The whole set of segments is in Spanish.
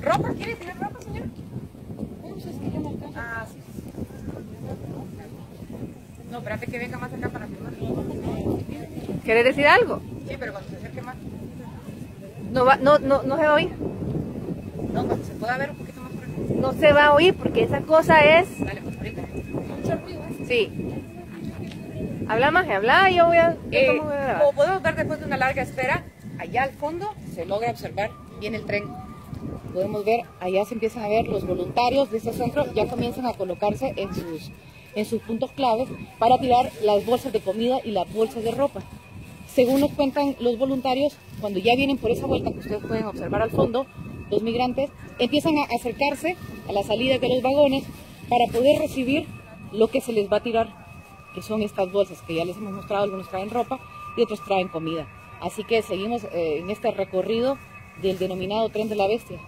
¿Ropa? ¿Quiere tirar ropa, señor? Ah, sí. No, espérate que venga más acá para firmar. ¿Quiere decir algo? Sí, pero cuando se acerque más. No, va, no, no, no se va a oír. No, cuando se pueda ver. Pues. No se va a oír porque esa cosa es... Dale, pues. Sí. Habla más, habla, yo voy a... yo Eh, voy a como podemos ver después de una larga espera, allá al fondo se logra observar bien el tren. Podemos ver, allá se empiezan a ver los voluntarios de este centro, ya comienzan a colocarse en sus, en sus puntos claves para tirar las bolsas de comida y las bolsas de ropa. Según nos cuentan los voluntarios, cuando ya vienen por esa vuelta que ustedes pueden observar al fondo, los migrantes empiezan a acercarse a la salida de los vagones para poder recibir lo que se les va a tirar, que son estas bolsas que ya les hemos mostrado, algunos traen ropa y otros traen comida. Así que seguimos eh, en este recorrido del denominado tren de la bestia,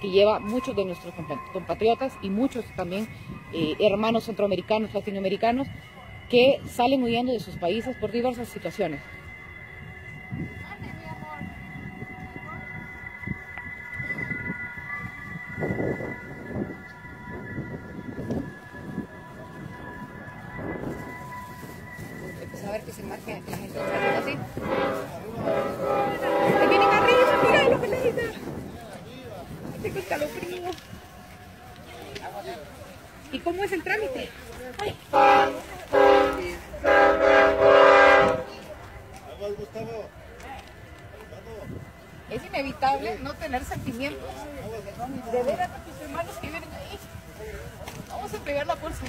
que lleva muchos de nuestros compa- compatriotas y muchos también eh, hermanos centroamericanos, latinoamericanos, que salen huyendo de sus países por diversas situaciones. ¿Y cómo es el trámite? Ay. Es inevitable no tener sentimientos de ver a tus hermanos que vienen ahí. Vamos a pegar la bolsa.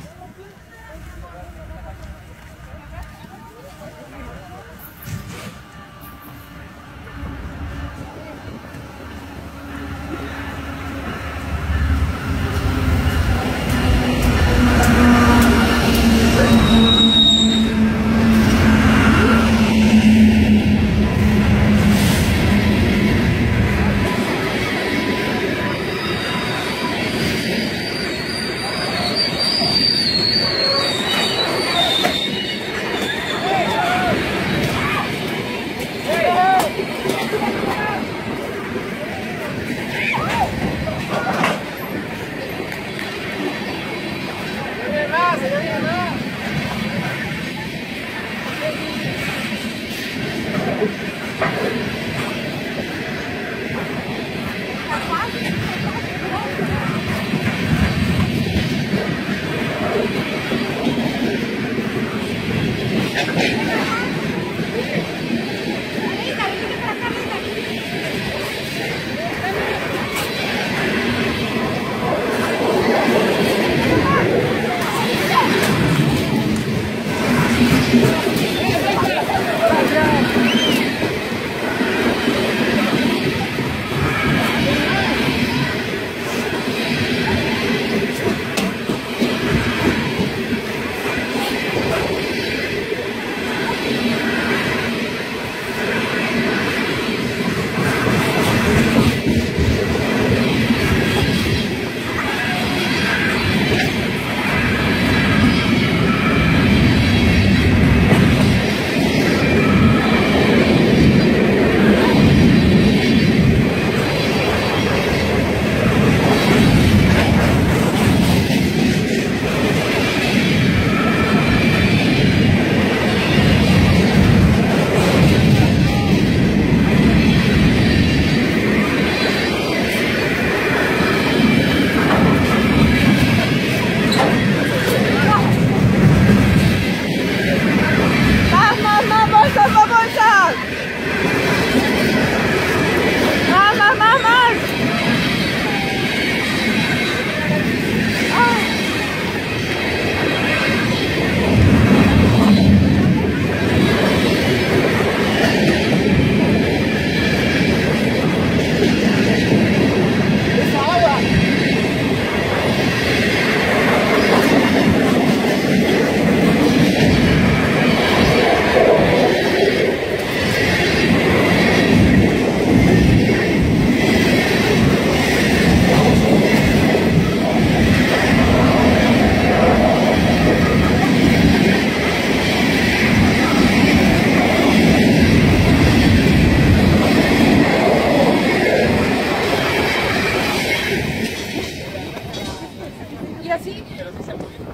Y así,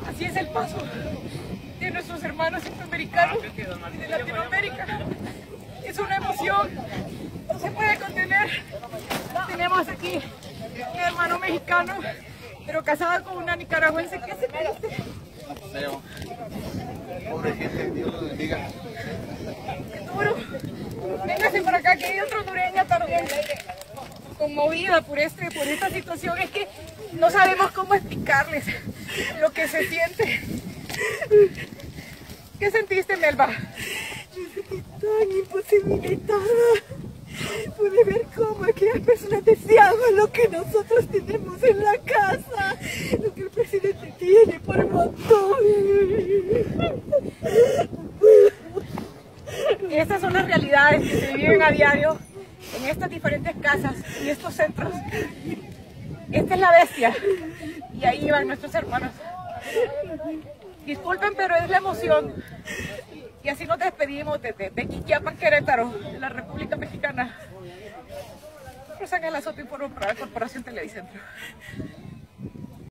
así es el paso de nuestros hermanos centroamericanos y de Latinoamérica. Es una emoción, no se puede contener. Tenemos aquí un hermano mexicano, pero casado con una nicaragüense. ¿Qué se triste? Pobre gente, Dios los bendiga. duro. Véngase por acá, que hay otra hondureña también conmovida por, este, por esta situación. Es que no sabemos cómo explicarles lo que se siente. ¿Qué sentiste, Melba? tan imposibilitada. Pude ver cómo aquellas personas deseaban lo que nosotros tenemos en la casa, lo que el presidente tiene por montón. Estas son las realidades que se viven a diario en estas diferentes casas y estos centros. Esta es la bestia y ahí van nuestros hermanos. Disculpen, pero es la emoción. Y así nos despedimos desde de, Quiquiapan, Querétaro, de la República Mexicana. Para la Corporación Televicentro.